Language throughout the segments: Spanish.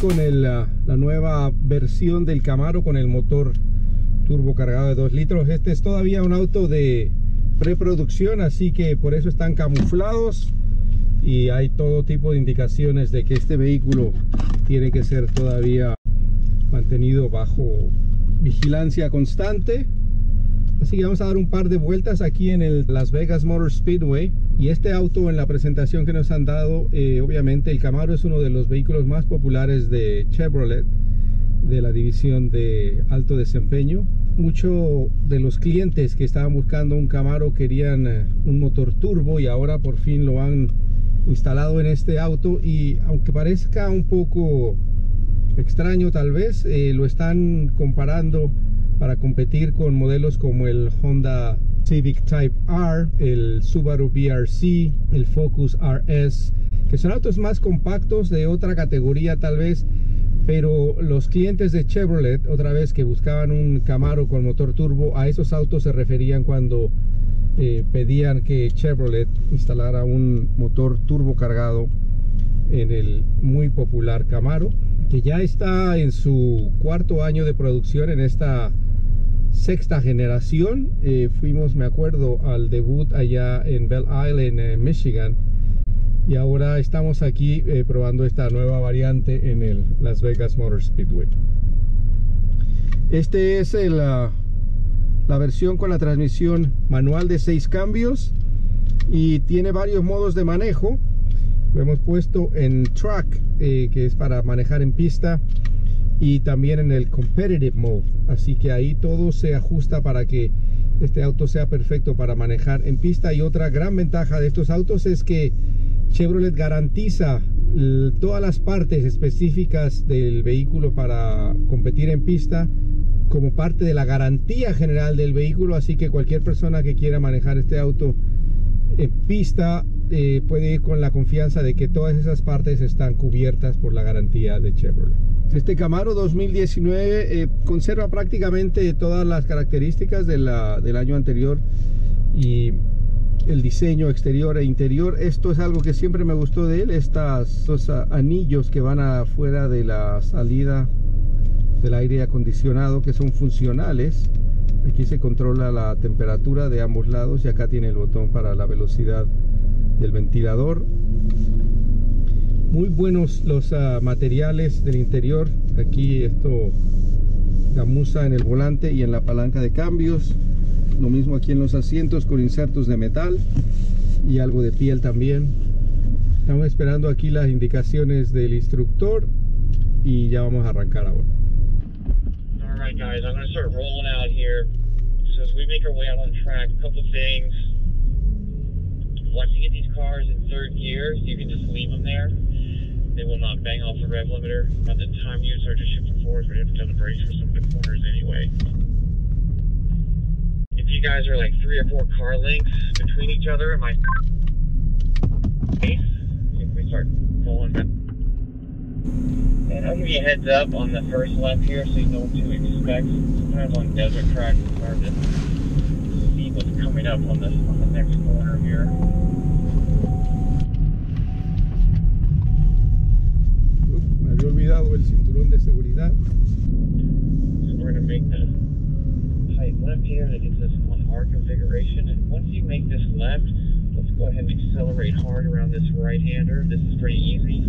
con el, la, la nueva versión del Camaro con el motor turbo cargado de 2 litros. Este es todavía un auto de preproducción, así que por eso están camuflados y hay todo tipo de indicaciones de que este vehículo tiene que ser todavía mantenido bajo vigilancia constante. Así que vamos a dar un par de vueltas aquí en el Las Vegas Motor Speedway. Y este auto en la presentación que nos han dado, eh, obviamente el Camaro es uno de los vehículos más populares de Chevrolet, de la división de alto desempeño. Muchos de los clientes que estaban buscando un Camaro querían eh, un motor turbo y ahora por fin lo han instalado en este auto y aunque parezca un poco extraño tal vez, eh, lo están comparando para competir con modelos como el Honda Civic Type R, el Subaru BRC, el Focus RS, que son autos más compactos de otra categoría tal vez, pero los clientes de Chevrolet, otra vez que buscaban un Camaro con motor turbo, a esos autos se referían cuando eh, pedían que Chevrolet instalara un motor turbo cargado en el muy popular Camaro que ya está en su cuarto año de producción en esta sexta generación. Eh, fuimos, me acuerdo, al debut allá en Belle Isle, en Michigan. Y ahora estamos aquí eh, probando esta nueva variante en el Las Vegas Motor Speedway. Este es el, uh, la versión con la transmisión manual de seis cambios y tiene varios modos de manejo lo hemos puesto en track eh, que es para manejar en pista y también en el competitive mode. Así que ahí todo se ajusta para que este auto sea perfecto para manejar en pista. Y otra gran ventaja de estos autos es que Chevrolet garantiza todas las partes específicas del vehículo para competir en pista como parte de la garantía general del vehículo. Así que cualquier persona que quiera manejar este auto en pista eh, puede ir con la confianza de que todas esas partes están cubiertas por la garantía de Chevrolet. Este Camaro 2019 eh, conserva prácticamente todas las características del año anterior y el diseño exterior e interior. Esto es algo que siempre me gustó de él, estos anillos que van afuera de la salida del aire acondicionado que son funcionales. Aquí se controla la temperatura de ambos lados y acá tiene el botón para la velocidad del ventilador muy buenos los ah, materiales del interior. Aquí esto gamuza en el volante y en la palanca de cambios. Lo mismo aquí en los asientos con insertos de metal y algo de piel también. Estamos esperando aquí las indicaciones del instructor y ya vamos a arrancar ahora. Alright guys, I'm going start rolling out here. So as we make our way out on track, a couple things. Once you get these cars in third gear, you can just leave them there. They will not bang off the rev limiter. By the time you start to shift them forward, to have to the brakes for some of the corners anyway. If you guys are like three or four car lengths between each other, my if we start pulling back. And I'll give you a heads up on the first left here so you know what to expect. Sometimes on desert tracks it's hard to see what's coming up on the on the next corner here. De seguridad we're gonna make the tight left here that gets us configuration. And once you make this left, let's go ahead and accelerate hard around this right-hander. This is pretty easy.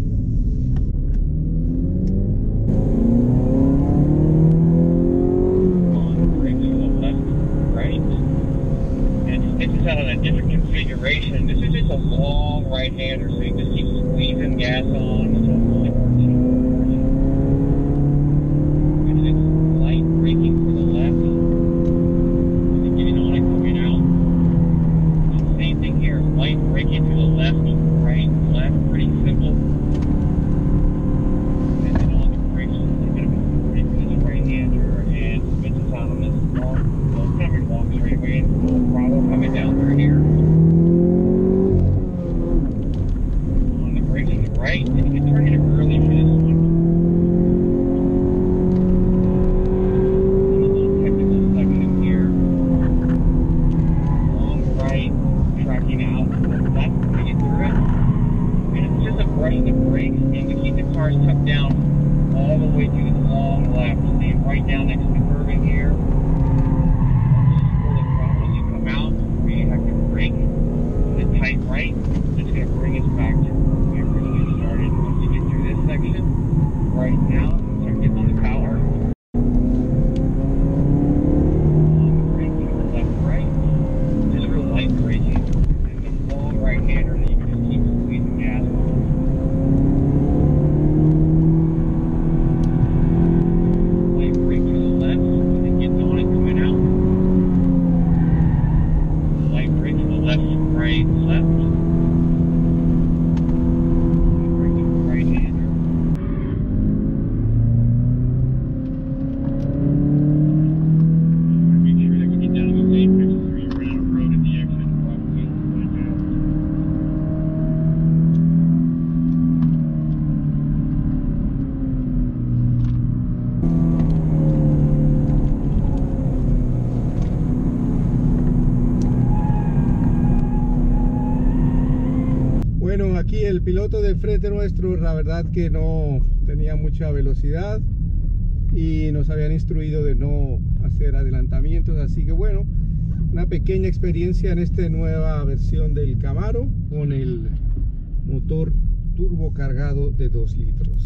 To configuration. This is just a long right-hander, so you just keep squeezing gas on right now. piloto de frente nuestro, la verdad que no tenía mucha velocidad y nos habían instruido de no hacer adelantamientos, así que bueno, una pequeña experiencia en esta nueva versión del Camaro con el motor turbo cargado de 2 litros.